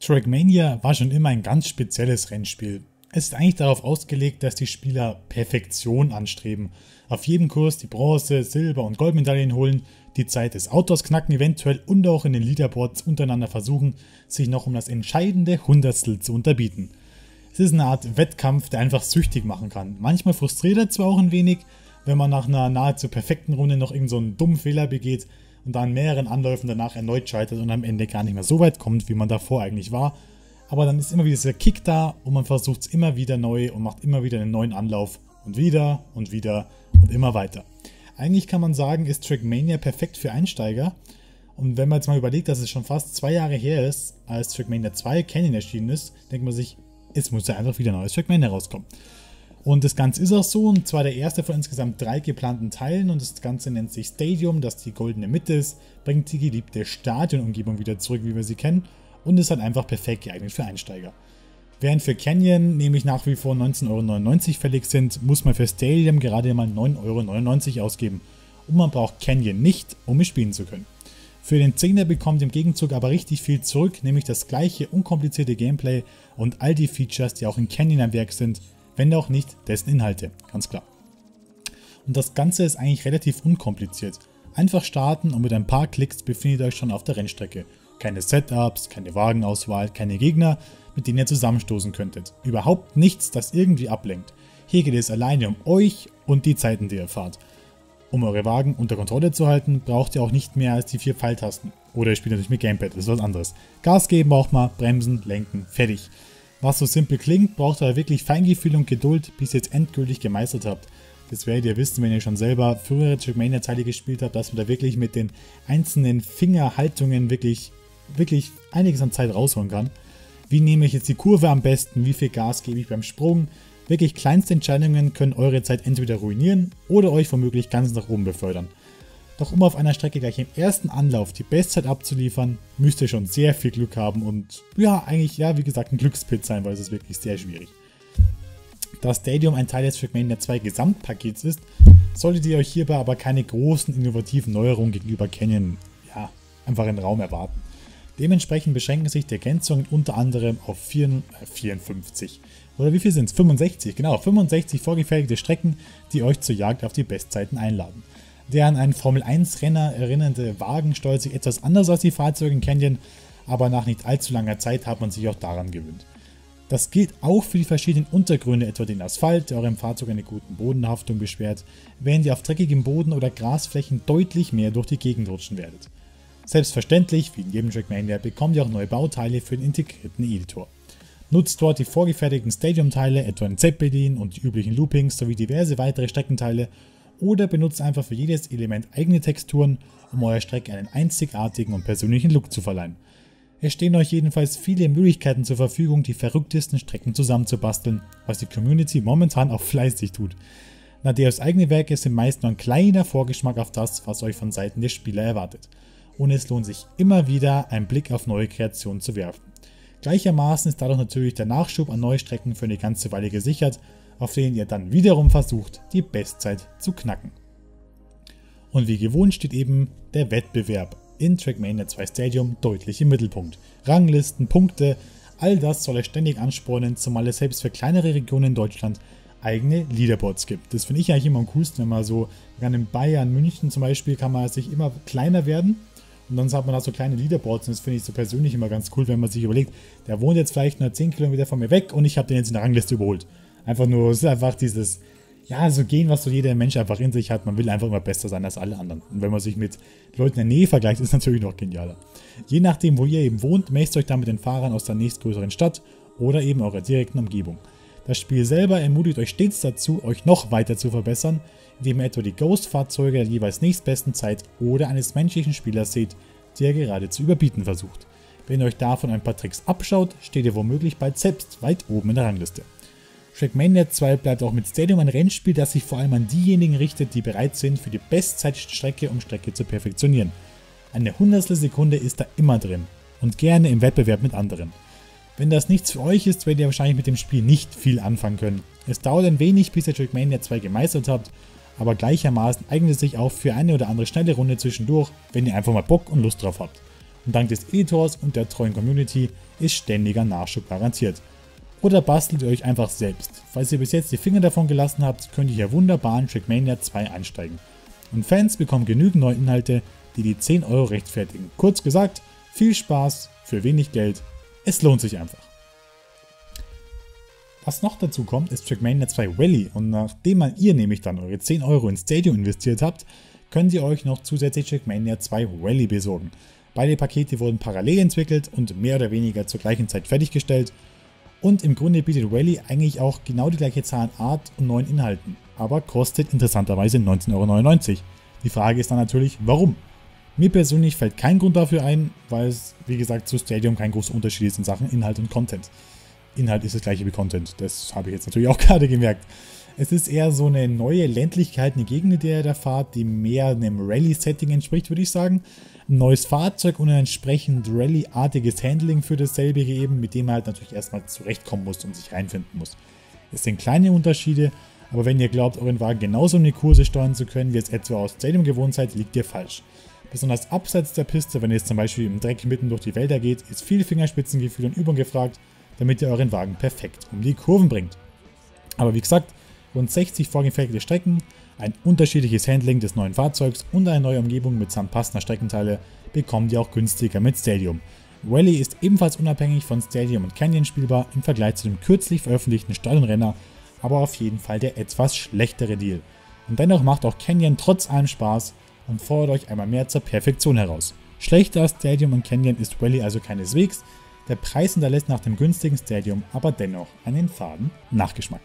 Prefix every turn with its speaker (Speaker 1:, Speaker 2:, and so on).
Speaker 1: Trackmania war schon immer ein ganz spezielles Rennspiel. Es ist eigentlich darauf ausgelegt, dass die Spieler Perfektion anstreben, auf jedem Kurs die Bronze, Silber und Goldmedaillen holen, die Zeit des Autors knacken eventuell und auch in den Leaderboards untereinander versuchen, sich noch um das entscheidende Hundertstel zu unterbieten. Es ist eine Art Wettkampf, der einfach süchtig machen kann. Manchmal frustriert er zwar auch ein wenig, wenn man nach einer nahezu perfekten Runde noch irgendeinen so dummen Fehler begeht, und dann mehreren Anläufen danach erneut scheitert und am Ende gar nicht mehr so weit kommt, wie man davor eigentlich war. Aber dann ist immer wieder dieser Kick da und man versucht es immer wieder neu und macht immer wieder einen neuen Anlauf und wieder und wieder und immer weiter. Eigentlich kann man sagen, ist Trackmania perfekt für Einsteiger. Und wenn man jetzt mal überlegt, dass es schon fast zwei Jahre her ist, als Trackmania 2 Canyon erschienen ist, denkt man sich, es muss ja einfach wieder neues Trackmania rauskommen. Und das Ganze ist auch so, und zwar der erste von insgesamt drei geplanten Teilen. Und das Ganze nennt sich Stadium, das die goldene Mitte ist, bringt die geliebte Stadionumgebung wieder zurück, wie wir sie kennen, und ist halt einfach perfekt geeignet für Einsteiger. Während für Canyon nämlich nach wie vor 19,99 Euro fällig sind, muss man für Stadium gerade mal 9,99 Euro ausgeben. Und man braucht Canyon nicht, um es spielen zu können. Für den 10er bekommt im Gegenzug aber richtig viel zurück, nämlich das gleiche unkomplizierte Gameplay und all die Features, die auch in Canyon am Werk sind, wenn auch nicht dessen Inhalte, ganz klar. Und das Ganze ist eigentlich relativ unkompliziert. Einfach starten und mit ein paar Klicks befindet ihr euch schon auf der Rennstrecke. Keine Setups, keine Wagenauswahl, keine Gegner, mit denen ihr zusammenstoßen könntet. Überhaupt nichts, das irgendwie ablenkt. Hier geht es alleine um euch und die Zeiten, die ihr fahrt. Um eure Wagen unter Kontrolle zu halten, braucht ihr auch nicht mehr als die vier Pfeiltasten. Oder ihr spielt natürlich mit Gamepad, das ist was anderes. Gas geben braucht man, bremsen, lenken, fertig. Was so simpel klingt, braucht aber wirklich Feingefühl und Geduld, bis ihr es endgültig gemeistert habt. Das werdet ihr wissen, wenn ihr schon selber frühere Trackmania-Teile gespielt habt, dass man da wirklich mit den einzelnen Fingerhaltungen wirklich, wirklich einiges an Zeit rausholen kann. Wie nehme ich jetzt die Kurve am besten? Wie viel Gas gebe ich beim Sprung? Wirklich kleinste Entscheidungen können eure Zeit entweder ruinieren oder euch womöglich ganz nach oben befördern. Doch um auf einer Strecke gleich im ersten Anlauf die Bestzeit abzuliefern, müsst ihr schon sehr viel Glück haben und ja, eigentlich, ja, wie gesagt, ein Glückspit sein, weil es ist wirklich sehr schwierig. Da Stadium ein Teil des Trackmania 2 Gesamtpakets ist, solltet ihr euch hierbei aber keine großen innovativen Neuerungen gegenüber Canyon, ja, einfach in Raum erwarten. Dementsprechend beschränken sich die Ergänzungen unter anderem auf 4, äh, 54 oder wie viel sind es? 65, genau, 65 vorgefertigte Strecken, die euch zur Jagd auf die Bestzeiten einladen. Der an einen Formel-1-Renner erinnernde Wagen steuert sich etwas anders als die Fahrzeuge in Canyon, aber nach nicht allzu langer Zeit hat man sich auch daran gewöhnt. Das gilt auch für die verschiedenen Untergründe, etwa den Asphalt, der eurem Fahrzeug eine gute Bodenhaftung beschwert, während ihr auf dreckigem Boden oder Grasflächen deutlich mehr durch die Gegend rutschen werdet. Selbstverständlich, wie in jedem Trackmania, bekommt ihr auch neue Bauteile für den integrierten Editor. Nutzt dort die vorgefertigten Stadium-Teile, etwa den Zeppelin und die üblichen Loopings sowie diverse weitere Streckenteile oder benutzt einfach für jedes Element eigene Texturen, um eurer Strecke einen einzigartigen und persönlichen Look zu verleihen. Es stehen euch jedenfalls viele Möglichkeiten zur Verfügung, die verrücktesten Strecken zusammenzubasteln, was die Community momentan auch fleißig tut. Nadeos eigene Werke sind meist nur ein kleiner Vorgeschmack auf das, was euch von Seiten der Spieler erwartet. Und es lohnt sich immer wieder, einen Blick auf neue Kreationen zu werfen. Gleichermaßen ist dadurch natürlich der Nachschub an neue Strecken für eine ganze Weile gesichert auf denen ihr dann wiederum versucht, die Bestzeit zu knacken. Und wie gewohnt steht eben der Wettbewerb in Trackmania 2 Stadium deutlich im Mittelpunkt. Ranglisten, Punkte, all das soll er ständig anspornen, zumal es selbst für kleinere Regionen in Deutschland eigene Leaderboards gibt. Das finde ich eigentlich immer am coolsten, wenn man so, gerade in Bayern, München zum Beispiel, kann man sich immer kleiner werden und dann hat man da so kleine Leaderboards und das finde ich so persönlich immer ganz cool, wenn man sich überlegt, der wohnt jetzt vielleicht nur 10 Kilometer von mir weg und ich habe den jetzt in der Rangliste überholt. Einfach nur, es ist einfach dieses, ja, so gehen, was so jeder Mensch einfach in sich hat. Man will einfach immer besser sein als alle anderen. Und wenn man sich mit Leuten in der Nähe vergleicht, ist es natürlich noch genialer. Je nachdem, wo ihr eben wohnt, messt euch dann mit den Fahrern aus der nächstgrößeren Stadt oder eben eurer direkten Umgebung. Das Spiel selber ermutigt euch stets dazu, euch noch weiter zu verbessern, indem ihr etwa die Ghost-Fahrzeuge der jeweils nächstbesten Zeit oder eines menschlichen Spielers seht, der gerade zu überbieten versucht. Wenn ihr euch davon ein paar Tricks abschaut, steht ihr womöglich bald selbst weit oben in der Rangliste. Trackmania 2 bleibt auch mit Stadium ein Rennspiel, das sich vor allem an diejenigen richtet, die bereit sind, für die Bestzeitstrecke um Strecke zu perfektionieren. Eine Hundertstel Sekunde ist da immer drin und gerne im Wettbewerb mit anderen. Wenn das nichts für euch ist, werdet ihr wahrscheinlich mit dem Spiel nicht viel anfangen können. Es dauert ein wenig, bis ihr Trackmania 2 gemeistert habt, aber gleichermaßen eignet es sich auch für eine oder andere schnelle Runde zwischendurch, wenn ihr einfach mal Bock und Lust drauf habt. Und dank des Editors und der treuen Community ist ständiger Nachschub garantiert. Oder bastelt ihr euch einfach selbst. Falls ihr bis jetzt die Finger davon gelassen habt, könnt ihr hier wunderbar in Trackmania 2 einsteigen. Und Fans bekommen genügend neue Inhalte, die die 10 Euro rechtfertigen. Kurz gesagt, viel Spaß für wenig Geld. Es lohnt sich einfach. Was noch dazu kommt, ist Trackmania 2 Rally und nachdem ihr nämlich dann eure 10 Euro ins Stadium investiert habt, könnt ihr euch noch zusätzlich Trackmania 2 Rally besorgen. Beide Pakete wurden parallel entwickelt und mehr oder weniger zur gleichen Zeit fertiggestellt und im Grunde bietet Rally eigentlich auch genau die gleiche Zahl an Art und neuen Inhalten, aber kostet interessanterweise 19,99 Euro. Die Frage ist dann natürlich, warum? Mir persönlich fällt kein Grund dafür ein, weil es, wie gesagt, zu Stadium kein großer Unterschied ist in Sachen Inhalt und Content. Inhalt ist das gleiche wie Content. Das habe ich jetzt natürlich auch gerade gemerkt. Es ist eher so eine neue Ländlichkeit, eine Gegend, in der der Fahrt, die mehr einem Rallye-Setting entspricht, würde ich sagen. Ein neues Fahrzeug und ein entsprechend Rallye-artiges Handling für dasselbe eben, mit dem man halt natürlich erstmal zurechtkommen muss und sich reinfinden muss. Es sind kleine Unterschiede, aber wenn ihr glaubt, euren Wagen genauso eine Kurse steuern zu können, wie es etwa aus Stadium gewohnt seid, liegt ihr falsch. Besonders abseits der Piste, wenn ihr jetzt zum Beispiel im Dreck mitten durch die Wälder geht, ist viel Fingerspitzengefühl und Übung gefragt damit ihr euren Wagen perfekt um die Kurven bringt. Aber wie gesagt, rund 60 vorgefertigte Strecken, ein unterschiedliches Handling des neuen Fahrzeugs und eine neue Umgebung mitsamt passender Streckenteile bekommt ihr auch günstiger mit Stadium. Rally ist ebenfalls unabhängig von Stadium und Canyon spielbar im Vergleich zu dem kürzlich veröffentlichten Stadionrenner, aber auf jeden Fall der etwas schlechtere Deal. Und dennoch macht auch Canyon trotz allem Spaß und fordert euch einmal mehr zur Perfektion heraus. Schlechter als Stadium und Canyon ist Rally also keineswegs, der Preis hinterlässt nach dem günstigen Stadium aber dennoch einen faden Nachgeschmack.